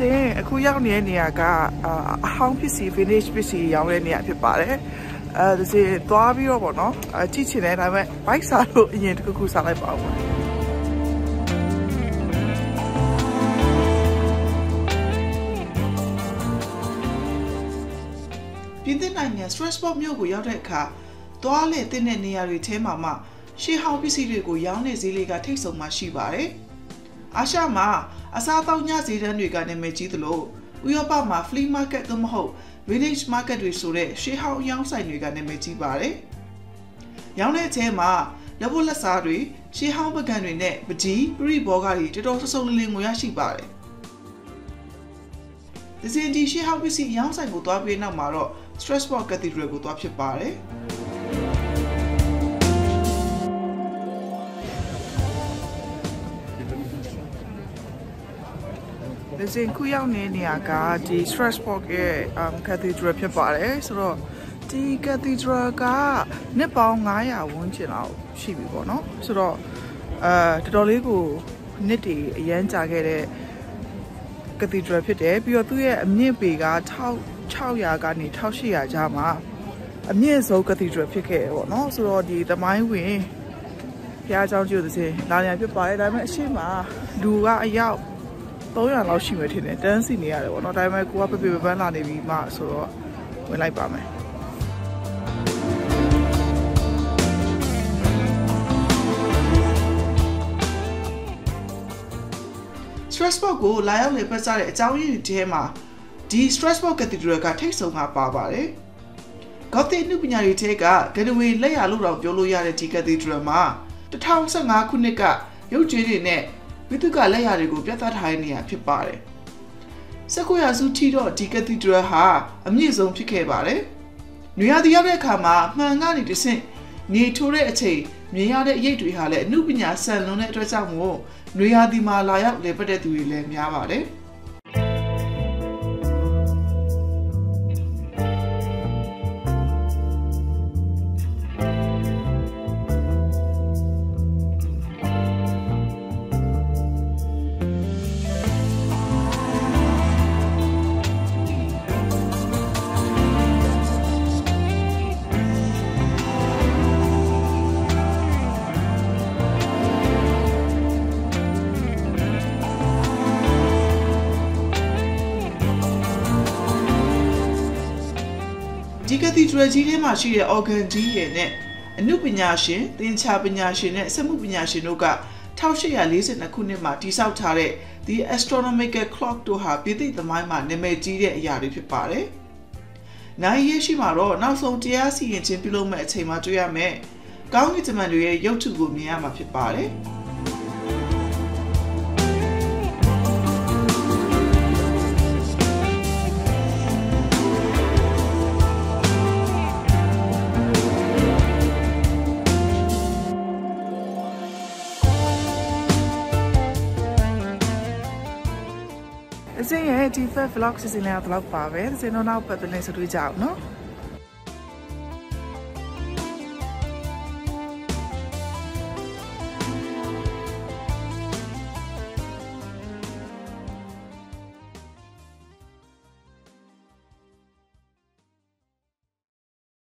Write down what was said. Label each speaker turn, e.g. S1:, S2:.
S1: ဒီစင်အခုရောက်နေတဲ့နေရာကအဟောင်းပစ္စည်း finish ပစ္စည်းရောင်းတဲ့နေရာဖြစ်ပါတယ်အဲဒီစင်သွားပြီးတော့ပေါ့နော်အကြည့်ချင်တယ်ဒါပေမဲ့ bike စားလို့အရင်တစ်ခုခုစားလိုက်ပါဦးပြင်သစ်နိုင်ငံ Strasbourg မြို့ကိုရောက်တဲ့အခါသွားလေတဲ့နေရာတွေထဲမှာမှရှေးဟောင်းပစ္စည်းတွေကိုရောင်းနေဈေးလေးကထိတ်ဆုံမှရှိပါတယ်။ အာရှမှာအစားအသောက်ညဈေးတန်းတွေကနာမည်ကြီးသလိုဥရောပမှာ flea market သို့မဟုတ် village market တွေဆိုတဲ့ရှေးဟောင်းအယောင်းဆိုင်တွေကနာမည်ကြီးပါတယ်။ရောင်းတဲ့အထဲမှာလက်ဖို့လက်စားတွေရှေးဟောင်းပကံတွေနဲ့ပကြီးပရိဘောဂါတွေတော်တော်ဆဆုံလေးလေးငွေရရှိပါတယ်။ဒီစင်ဒီရှေးဟောင်းပစ္စည်းအယောင်းဆိုင်ကိုသွားပြီးနောက်မှာတော့ Strasbourg Cathedral ကိုသွားဖြစ်ပါတယ်။ ဒီစင်ခုရောက်နေနေရကဒီ Strasbourg ရဲ့ um cathedral ဖြစ်ပါတယ်ဆိုတော့ဒီ cathedral ကနှစ်ပေါင်း900ဝန်းကျင်လောက်ရှိပြီပေါ့နော်ဆိုတော့အဲတော်တော်လေးကိုနှစ်တွေအရန်ကြာခဲ့တဲ့ cathedral ဖြစ်တယ်ပြီးတော့သူ့ရဲ့အမြင့်ပေက1600ကနေ1800ကြားမှာအမြင့်ဆုံး cathedral ဖြစ်ခဲ့တယ်ပေါ့နော်ဆိုတော့ဒီတမိုင်းဝင်ဘုရားကျောင်းကျိုးသစဉ်လာနေဖြစ်ပါတယ်ဒါပေမဲ့အရှိမလူကအယောက် 300လောက်ရှိမယ်ထင်တယ်တန်းစီနေရတယ်ပေါ့နော်ဒါပေမဲ့ကိုကပပပပန်းလာနေပြီမှဆိုတော့ဝင်လိုက်ပါမယ် Strasbourg ကိုလာရောက်လေပတ်စားတဲ့အကြောင်းရင်းတွေထဲမှာဒီ Strasbourg Cathedral ကထိတ်ဆုံးကပါပါတယ်။ Gothic နုပညာတွေထဲကဂရဝေလက်ရလို့တော့ပြောလို့ရတဲ့ဒီ Cathedral မှာ2015ခုနှစ်ကရုပ်ကြွေးတွေနဲ့ ဝိသုကလက်ရာတွေကိုပြသထားတဲ့နေရာဖြစ်ပါတယ်။စက္ကူရာစုထိတော့ဒီ Cathedral ဟာအမြင့်ဆုံးဖြစ်ခဲ့ပါတယ်။နွေရာသီရောက်တဲ့အခါမှာမှန်ကနေတဆင့်နေထိုးတဲ့အချိန်မြင်ရတဲ့အရေးတွေဟာလည်းအမှုပညာဆန်လွန်းတဲ့အတွက်ကြောင့်မို့နွေရာသီမှာလာရောက်လည်ပတ်တဲ့သူတွေလည်းများပါတယ်။ ဒီ cathedral ကြီးထဲမှာရှိတဲ့ organ ကြီးရဲ့နဲ့အနုပညာရှင်သင်္ချာပညာရှင်နဲ့စက်မှုပညာရှင်တို့က1842ခုနှစ်မှာတည်ဆောက်ထားတဲ့ The Astronomical Clock တို့ဟာပြည်သိသမိုင်းမှာနာမည်ကြီးတဲ့အရာတွေဖြစ်ပါတယ်။နိုင်ရရှိမှာတော့နောက်ဆုံးတရားစီရင်ခြင်းပြုလုပ်မဲ့အချိန်မှာတွေ့ရမယ်။ကောင်းကင်တမန်တွေရဲ့ရုပ်ထုကိုမြင်ရမှာဖြစ်ပါတယ်။ အစင်ရဲ့ဒီ fat vlog စီစဉ်လေးတော့ပါပဲ။ဒီစင်တော့နောက်ပတ်သက်နေဆိုတွေ့ကြအောင်နော်။